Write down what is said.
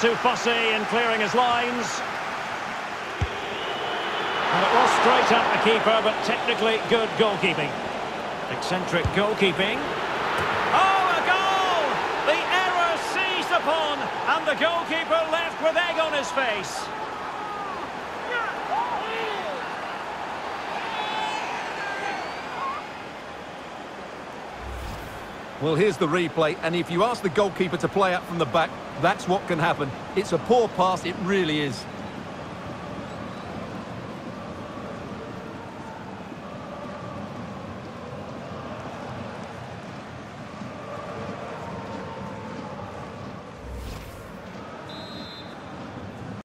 Too fussy in clearing his lines. And it was straight at the keeper, but technically good goalkeeping. Eccentric goalkeeping. Oh, a goal! The error seized upon, and the goalkeeper left with egg on his face. Well, here's the replay, and if you ask the goalkeeper to play out from the back, that's what can happen. It's a poor pass, it really is.